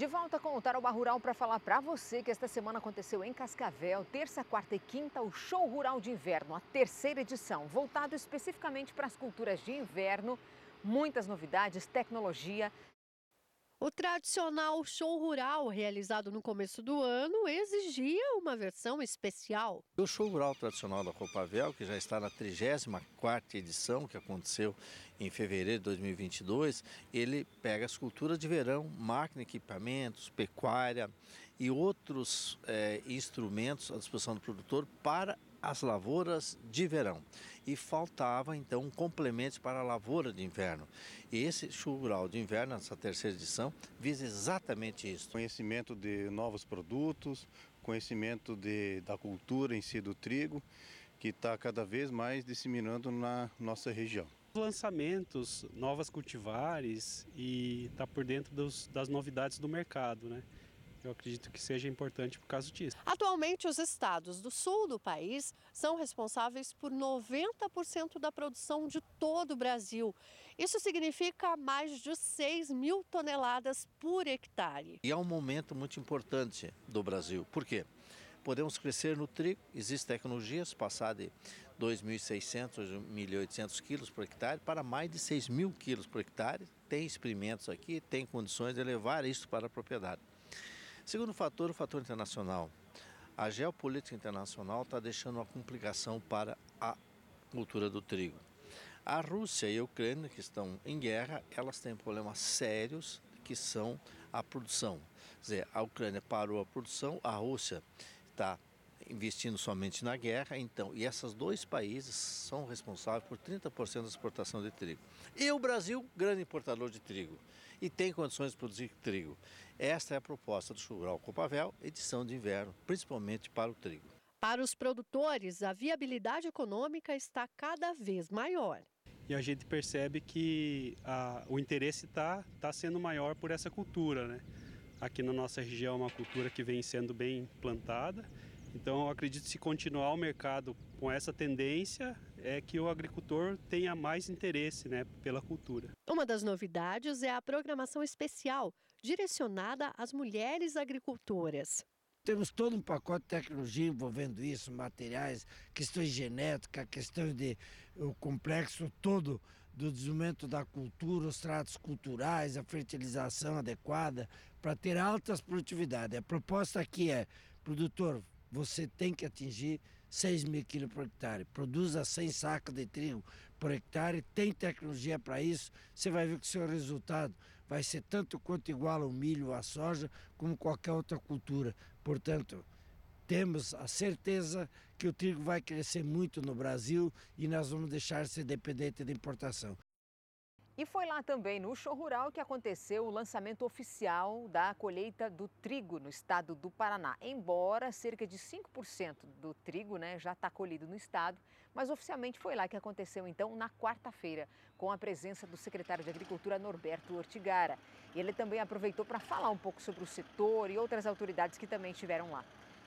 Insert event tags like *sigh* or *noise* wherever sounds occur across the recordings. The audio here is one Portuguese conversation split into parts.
De volta com o Taroba Rural para falar para você que esta semana aconteceu em Cascavel, terça, quarta e quinta, o Show Rural de Inverno, a terceira edição, voltado especificamente para as culturas de inverno. Muitas novidades, tecnologia, o tradicional show rural, realizado no começo do ano, exigia uma versão especial. O show rural tradicional da Copavel, que já está na 34ª edição, que aconteceu em fevereiro de 2022, ele pega as culturas de verão, máquina, equipamentos, pecuária e outros é, instrumentos à disposição do produtor para as lavouras de verão e faltava então um complemento para a lavoura de inverno. E esse show rural de inverno, essa terceira edição, visa exatamente isso. Conhecimento de novos produtos, conhecimento de, da cultura em si do trigo, que está cada vez mais disseminando na nossa região lançamentos, novas cultivares e está por dentro dos, das novidades do mercado, né? Eu acredito que seja importante por causa disso. Atualmente, os estados do sul do país são responsáveis por 90% da produção de todo o Brasil. Isso significa mais de 6 mil toneladas por hectare. E é um momento muito importante do Brasil. Por quê? Podemos crescer no trigo, existem tecnologias, passar de 2.600, 1.800 quilos por hectare para mais de 6 mil quilos por hectare. Tem experimentos aqui, tem condições de levar isso para a propriedade. Segundo fator, o fator internacional. A geopolítica internacional está deixando uma complicação para a cultura do trigo. A Rússia e a Ucrânia, que estão em guerra, elas têm problemas sérios que são a produção. Quer dizer, a Ucrânia parou a produção, a Rússia está investindo somente na guerra, então, e esses dois países são responsáveis por 30% da exportação de trigo. E o Brasil, grande importador de trigo, e tem condições de produzir trigo. Esta é a proposta do Chural Copavel, edição de inverno, principalmente para o trigo. Para os produtores, a viabilidade econômica está cada vez maior. E a gente percebe que a, o interesse está tá sendo maior por essa cultura, né? Aqui na nossa região é uma cultura que vem sendo bem plantada então, eu acredito que se continuar o mercado com essa tendência, é que o agricultor tenha mais interesse né, pela cultura. Uma das novidades é a programação especial direcionada às mulheres agricultoras. Temos todo um pacote de tecnologia envolvendo isso, materiais, questões genéticas, questões de o complexo todo do desenvolvimento da cultura, os tratos culturais, a fertilização adequada para ter altas produtividades. A proposta aqui é, produtor, você tem que atingir 6 mil quilos por hectare. Produza 100 sacos de trigo por hectare, tem tecnologia para isso. Você vai ver que o seu resultado vai ser tanto quanto igual ao milho à soja, como qualquer outra cultura. Portanto, temos a certeza que o trigo vai crescer muito no Brasil e nós vamos deixar de ser dependente de importação. E foi lá também no show rural que aconteceu o lançamento oficial da colheita do trigo no estado do Paraná. Embora cerca de 5% do trigo né, já está colhido no estado, mas oficialmente foi lá que aconteceu então na quarta-feira, com a presença do secretário de Agricultura Norberto Ortigara. Ele também aproveitou para falar um pouco sobre o setor e outras autoridades que também estiveram lá.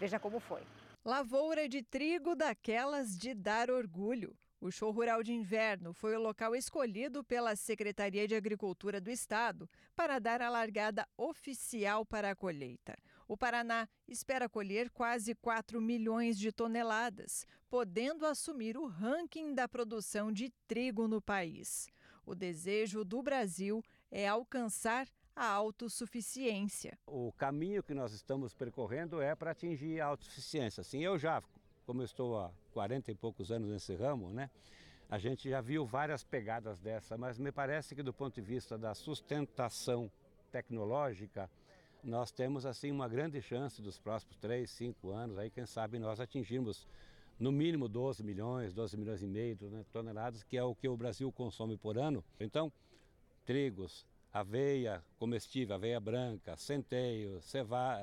Veja como foi. Lavoura de trigo daquelas de dar orgulho. O show rural de inverno foi o local escolhido pela Secretaria de Agricultura do Estado para dar a largada oficial para a colheita. O Paraná espera colher quase 4 milhões de toneladas, podendo assumir o ranking da produção de trigo no país. O desejo do Brasil é alcançar a autossuficiência. O caminho que nós estamos percorrendo é para atingir a autossuficiência. Assim, eu já como estou há 40 e poucos anos nesse ramo, né? A gente já viu várias pegadas dessa, mas me parece que do ponto de vista da sustentação tecnológica, nós temos assim uma grande chance dos próximos 3, 5 anos, aí quem sabe nós atingirmos no mínimo 12 milhões, 12 milhões e meio de né, toneladas, que é o que o Brasil consome por ano. Então, trigos, aveia comestível, aveia branca, centeio,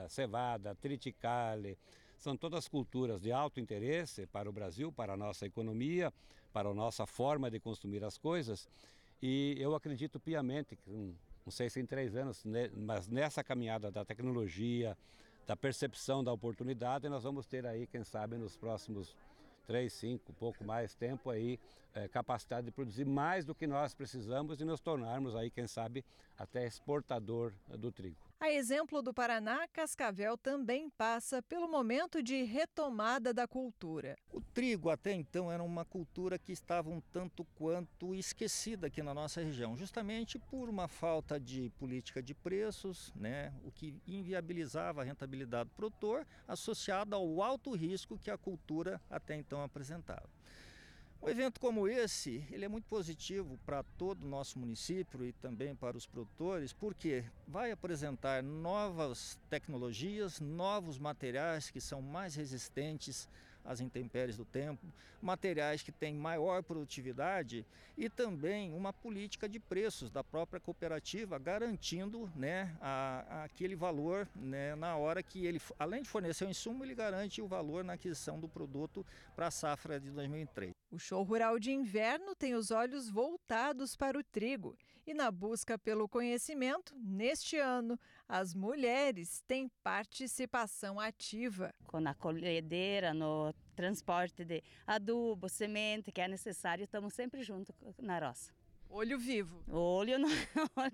cevada, triticale, são todas culturas de alto interesse para o Brasil, para a nossa economia, para a nossa forma de consumir as coisas. E eu acredito piamente que, não sei se em três anos, né, mas nessa caminhada da tecnologia, da percepção da oportunidade, nós vamos ter aí, quem sabe, nos próximos três, cinco, pouco mais tempo aí, é, capacidade de produzir mais do que nós precisamos e nos tornarmos aí, quem sabe, até exportador do trigo. A exemplo do Paraná, Cascavel também passa pelo momento de retomada da cultura. O trigo até então era uma cultura que estava um tanto quanto esquecida aqui na nossa região, justamente por uma falta de política de preços, né, o que inviabilizava a rentabilidade do produtor, associado ao alto risco que a cultura até então apresentava. Um evento como esse, ele é muito positivo para todo o nosso município e também para os produtores, porque vai apresentar novas tecnologias, novos materiais que são mais resistentes às intempéries do tempo, materiais que têm maior produtividade e também uma política de preços da própria cooperativa garantindo né, a, a aquele valor né, na hora que ele, além de fornecer o insumo, ele garante o valor na aquisição do produto para a safra de 2003. O show rural de inverno tem os olhos voltados para o trigo e, na busca pelo conhecimento, neste ano, as mulheres têm participação ativa. Na colhedeira, no transporte de adubo, semente que é necessário, estamos sempre juntos na roça. Olho vivo. Olho no *laughs* olho,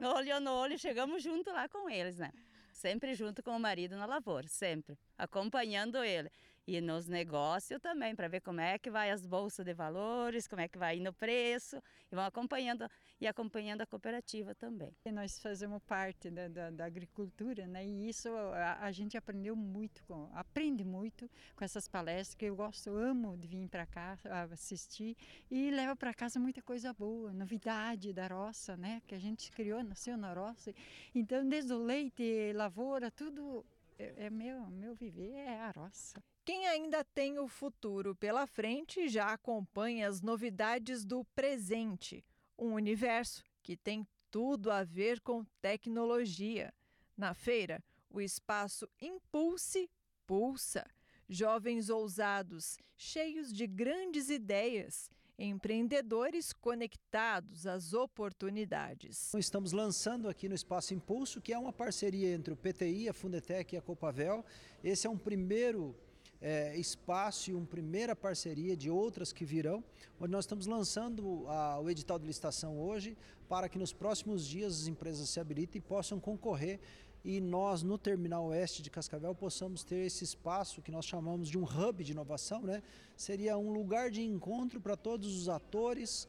no olho. *laughs* olho no olho, chegamos junto lá com eles, né? Sempre junto com o marido na lavoura, sempre, acompanhando ele e nos negócios também, para ver como é que vai as bolsas de valores, como é que vai indo o preço, e vão acompanhando e acompanhando a cooperativa também. E nós fazemos parte da, da, da agricultura, né? E isso a, a, gente aprendeu muito, com, aprende muito com essas palestras que eu gosto, amo de vir para cá assistir e leva para casa muita coisa boa, novidade da roça, né? Que a gente criou, nasceu na roça. Então, desde o leite, lavoura, tudo é, é meu, meu viver é a roça. Quem ainda tem o futuro pela frente já acompanha as novidades do presente, um universo que tem tudo a ver com tecnologia. Na feira, o espaço Impulse pulsa. Jovens ousados, cheios de grandes ideias, empreendedores conectados às oportunidades. Estamos lançando aqui no Espaço Impulso, que é uma parceria entre o PTI, a Fundetec e a Copavel. Esse é um primeiro é, espaço e uma primeira parceria de outras que virão, onde nós estamos lançando a, o edital de licitação hoje para que nos próximos dias as empresas se habilitem e possam concorrer e nós no Terminal Oeste de Cascavel possamos ter esse espaço que nós chamamos de um hub de inovação, né? Seria um lugar de encontro para todos os atores,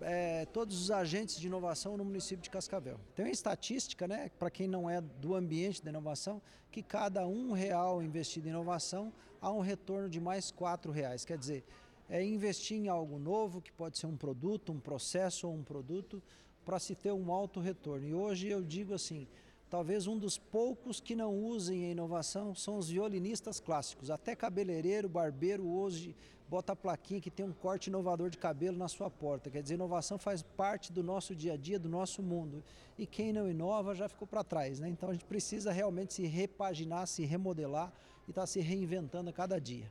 é, todos os agentes de inovação no município de Cascavel. Tem uma estatística, né, para quem não é do ambiente da inovação, que cada um real investido em inovação há um retorno de mais quatro reais. Quer dizer, é investir em algo novo, que pode ser um produto, um processo ou um produto, para se ter um alto retorno. E hoje eu digo assim, talvez um dos poucos que não usem a inovação são os violinistas clássicos. Até cabeleireiro, barbeiro hoje bota a plaquinha que tem um corte inovador de cabelo na sua porta. Quer dizer, inovação faz parte do nosso dia a dia, do nosso mundo. E quem não inova já ficou para trás. Né? Então a gente precisa realmente se repaginar, se remodelar e estar tá se reinventando a cada dia.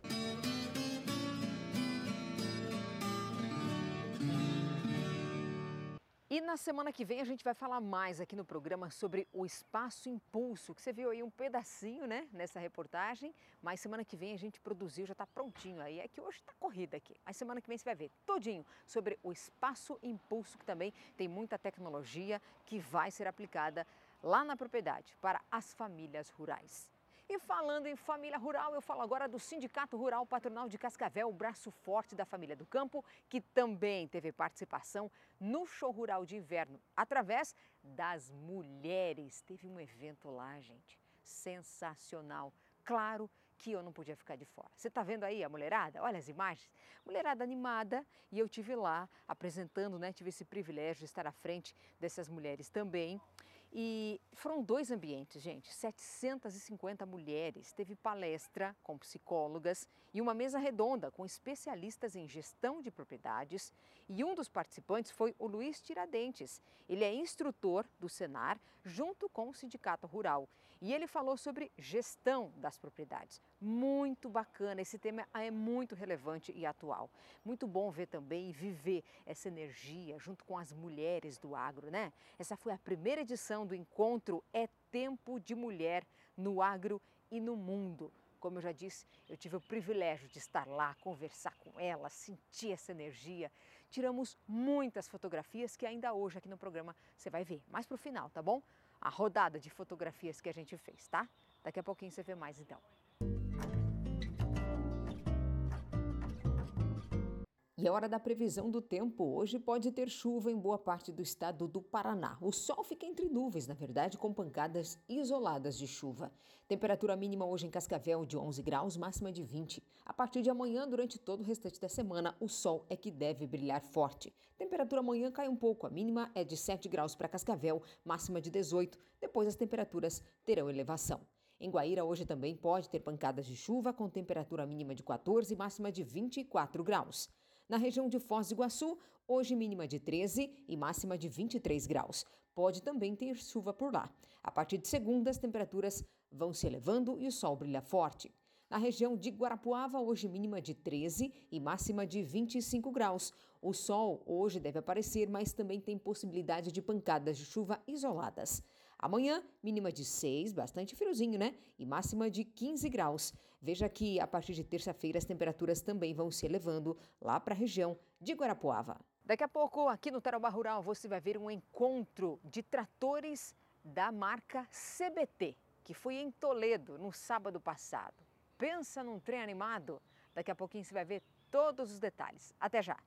E na semana que vem a gente vai falar mais aqui no programa sobre o Espaço Impulso, que você viu aí um pedacinho, né, nessa reportagem, mas semana que vem a gente produziu, já está prontinho aí, é que hoje está corrida aqui, mas semana que vem você vai ver todinho sobre o Espaço Impulso, que também tem muita tecnologia que vai ser aplicada lá na propriedade para as famílias rurais. E falando em família rural, eu falo agora do Sindicato Rural Patronal de Cascavel, o braço forte da família do campo, que também teve participação no show rural de inverno através das mulheres. Teve um evento lá, gente, sensacional. Claro que eu não podia ficar de fora. Você está vendo aí a mulherada? Olha as imagens. Mulherada animada e eu tive lá apresentando, né? Tive esse privilégio de estar à frente dessas mulheres também. E foram dois ambientes, gente, 750 mulheres. Teve palestra com psicólogas e uma mesa redonda com especialistas em gestão de propriedades. E um dos participantes foi o Luiz Tiradentes. Ele é instrutor do Senar junto com o Sindicato Rural. E ele falou sobre gestão das propriedades. Muito bacana, esse tema é muito relevante e atual. Muito bom ver também e viver essa energia junto com as mulheres do agro, né? Essa foi a primeira edição do encontro É Tempo de Mulher no Agro e no Mundo. Como eu já disse, eu tive o privilégio de estar lá, conversar com ela, sentir essa energia. Tiramos muitas fotografias que ainda hoje aqui no programa você vai ver, mais para o final, tá bom? A rodada de fotografias que a gente fez, tá? Daqui a pouquinho você vê mais então. E é hora da previsão do tempo. Hoje pode ter chuva em boa parte do estado do Paraná. O sol fica entre nuvens, na verdade, com pancadas isoladas de chuva. Temperatura mínima hoje em Cascavel de 11 graus, máxima de 20. A partir de amanhã, durante todo o restante da semana, o sol é que deve brilhar forte. Temperatura amanhã cai um pouco, a mínima é de 7 graus para Cascavel, máxima de 18. Depois as temperaturas terão elevação. Em Guaíra, hoje também pode ter pancadas de chuva, com temperatura mínima de 14 e máxima de 24 graus. Na região de Foz do Iguaçu, hoje mínima de 13 e máxima de 23 graus. Pode também ter chuva por lá. A partir de segunda, as temperaturas vão se elevando e o sol brilha forte. Na região de Guarapuava, hoje mínima de 13 e máxima de 25 graus. O sol hoje deve aparecer, mas também tem possibilidade de pancadas de chuva isoladas. Amanhã, mínima de 6, bastante friozinho, né? E máxima de 15 graus. Veja que a partir de terça-feira as temperaturas também vão se elevando lá para a região de Guarapuava. Daqui a pouco, aqui no Tarobá Rural, você vai ver um encontro de tratores da marca CBT, que foi em Toledo no sábado passado. Pensa num trem animado? Daqui a pouquinho você vai ver todos os detalhes. Até já!